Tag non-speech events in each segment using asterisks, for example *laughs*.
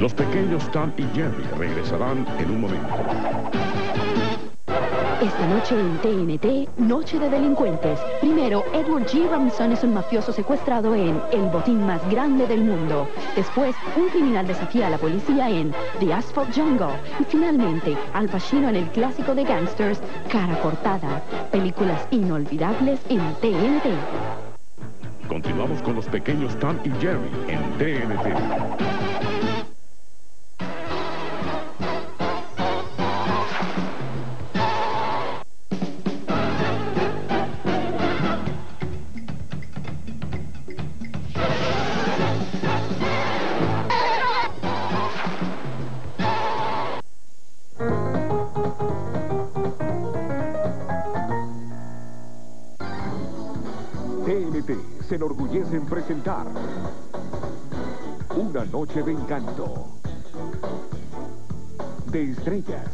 Los pequeños Tom y Jerry regresarán en un momento. Esta noche en TNT, Noche de Delincuentes. Primero, Edward G. Robinson es un mafioso secuestrado en El botín más grande del mundo. Después, un criminal desafía a la policía en The Asphalt Jungle. Y finalmente, Al Pacino en el clásico de gangsters, Cara Cortada. Películas inolvidables en TNT. Continuamos con los pequeños Tom y Jerry en TNT. Se enorgullece en presentar Una noche de encanto. De estrellas.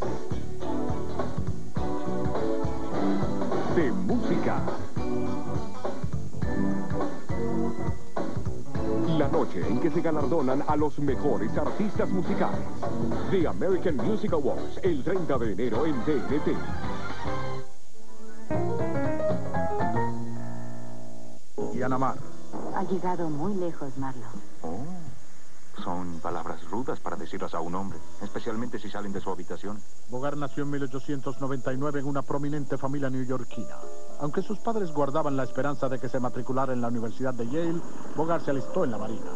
De música noche en que se galardonan a los mejores artistas musicales The American Music Awards el 30 de enero en TNT Mar. Ha llegado muy lejos, Marlon. Oh, son palabras rudas para decirlas a un hombre, especialmente si salen de su habitación. Bogart nació en 1899 en una prominente familia neoyorquina. Aunque sus padres guardaban la esperanza de que se matriculara en la Universidad de Yale, Bogart se alistó en la Marina.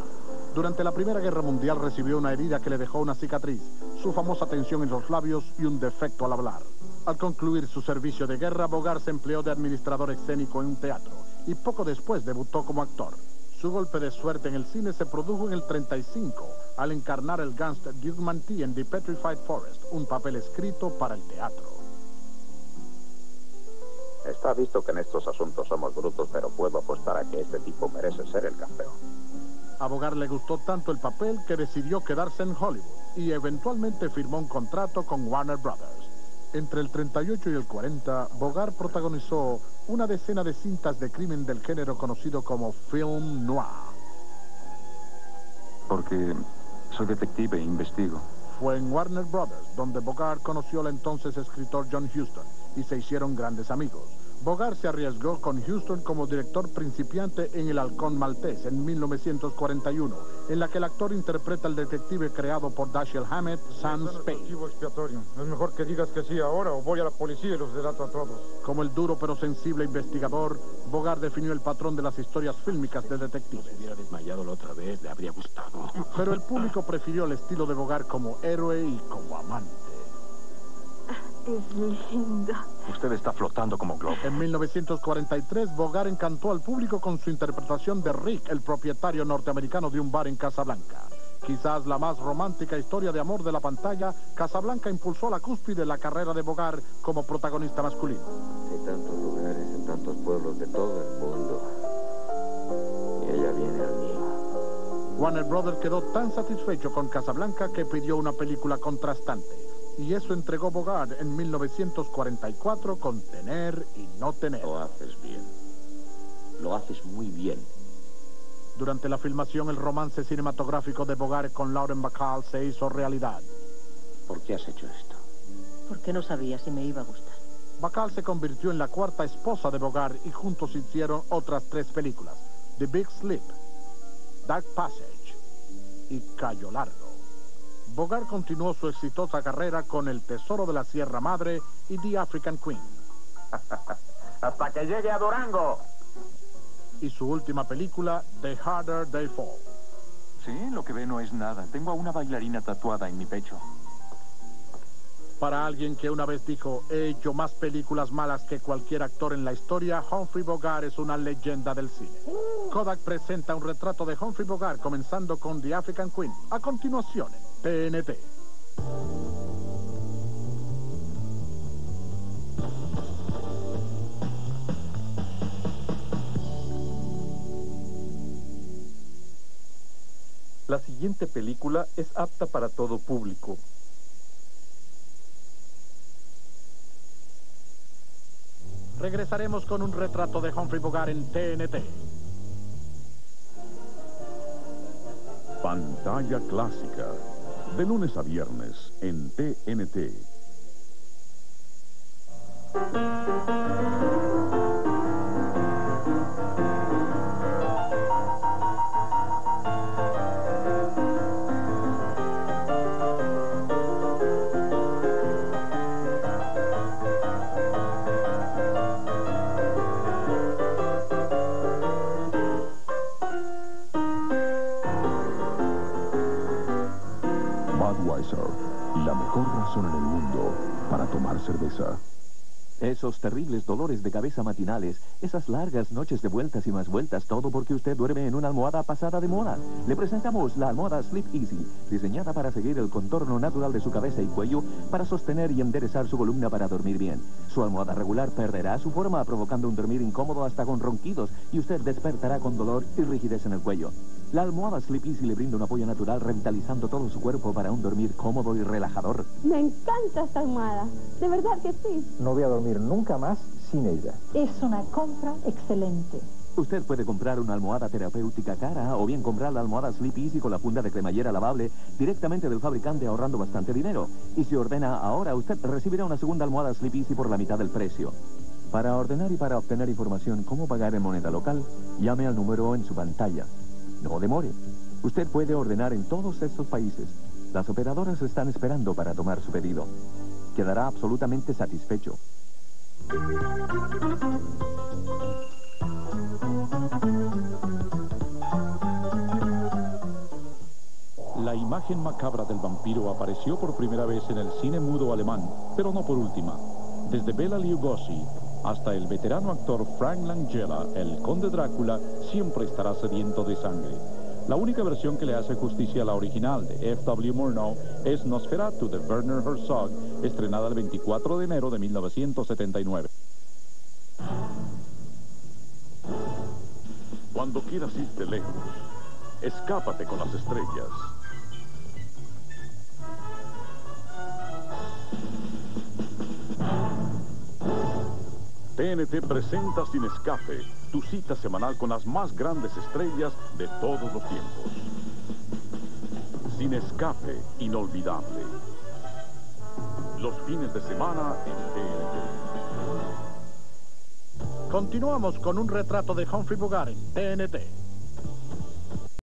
Durante la Primera Guerra Mundial recibió una herida que le dejó una cicatriz, su famosa tensión en los labios y un defecto al hablar. Al concluir su servicio de guerra, Bogart se empleó de administrador escénico en un teatro y poco después debutó como actor. Su golpe de suerte en el cine se produjo en el 35 al encarnar el gangster Duke Mantee en The Petrified Forest, un papel escrito para el teatro. Está visto que en estos asuntos somos brutos, pero puedo apostar a que este tipo merece ser el campeón. A Bogart le gustó tanto el papel que decidió quedarse en Hollywood y eventualmente firmó un contrato con Warner Brothers. Entre el 38 y el 40, Bogart protagonizó una decena de cintas de crimen del género conocido como film noir. Porque soy detective e investigo. Fue en Warner Brothers donde Bogart conoció al entonces escritor John Huston y se hicieron grandes amigos. Bogart se arriesgó con Houston como director principiante en El Halcón Maltés en 1941, en la que el actor interpreta al detective creado por Dashiell Hammett, Sam Spade. expiatorio. Es mejor que digas que sí ahora o voy a la policía y los delato a todos. Como el duro pero sensible investigador, Bogart definió el patrón de las historias fílmicas de detectives. Si hubiera desmayado la otra vez, le habría gustado. Pero el público prefirió el estilo de Bogart como héroe y como amante. Es lindo. Usted está flotando como globo. En 1943, Bogart encantó al público con su interpretación de Rick, el propietario norteamericano de un bar en Casablanca. Quizás la más romántica historia de amor de la pantalla, Casablanca impulsó la cúspide de la carrera de Bogart como protagonista masculino. Hay tantos lugares en tantos pueblos de todo el mundo. Y ella viene al mío. Warner Brothers quedó tan satisfecho con Casablanca que pidió una película contrastante y eso entregó Bogart en 1944 con Tener y No Tener. Lo haces bien. Lo haces muy bien. Durante la filmación, el romance cinematográfico de Bogart con Lauren Bacall se hizo realidad. ¿Por qué has hecho esto? Porque no sabía si me iba a gustar. Bacall se convirtió en la cuarta esposa de Bogart y juntos hicieron otras tres películas. The Big Sleep, Dark Passage y Cayo Largo. Bogart continuó su exitosa carrera con El Tesoro de la Sierra Madre y The African Queen. *laughs* Hasta que llegue a Durango. Y su última película, The Harder They Fall. Sí, lo que ve no es nada. Tengo a una bailarina tatuada en mi pecho. Para alguien que una vez dijo, he hecho más películas malas que cualquier actor en la historia, Humphrey Bogart es una leyenda del cine. Kodak presenta un retrato de Humphrey Bogart comenzando con The African Queen. A continuación, TNT. La siguiente película es apta para todo público. Regresaremos con un retrato de Humphrey Bogart en TNT. Pantalla clásica. De lunes a viernes en TNT. Mejor razón en el mundo para tomar cerveza. Esos terribles dolores de cabeza matinales, esas largas noches de vueltas y más vueltas, todo porque usted duerme en una almohada pasada de moda. Le presentamos la almohada Sleep Easy, diseñada para seguir el contorno natural de su cabeza y cuello, para sostener y enderezar su columna para dormir bien. Su almohada regular perderá su forma, provocando un dormir incómodo hasta con ronquidos, y usted despertará con dolor y rigidez en el cuello. La almohada Sleep Easy le brinda un apoyo natural, revitalizando todo su cuerpo para un dormir cómodo y relajador. Me encanta esta almohada. De verdad que sí. No voy a dormir nunca más sin ella. Es una compra excelente. Usted puede comprar una almohada terapéutica cara o bien comprar la almohada Sleep Easy con la funda de cremallera lavable directamente del fabricante ahorrando bastante dinero. Y si ordena ahora, usted recibirá una segunda almohada Sleep Easy por la mitad del precio. Para ordenar y para obtener información cómo pagar en moneda local, llame al número en su pantalla. No demore. Usted puede ordenar en todos estos países. Las operadoras están esperando para tomar su pedido. Quedará absolutamente satisfecho. La imagen macabra del vampiro apareció por primera vez en el cine mudo alemán, pero no por última. Desde Bela Lugosi hasta el veterano actor Frank Langella, el conde Drácula, siempre estará sediento de sangre. La única versión que le hace justicia a la original de F.W. Murnau es Nosferatu de Werner Herzog, estrenada el 24 de enero de 1979. Cuando quieras irte lejos, escápate con las estrellas. TNT presenta Sin Escape, tu cita semanal con las más grandes estrellas de todos los tiempos. Sin Escape, inolvidable. Los fines de semana en TNT. Continuamos con un retrato de Humphrey Bogart en TNT.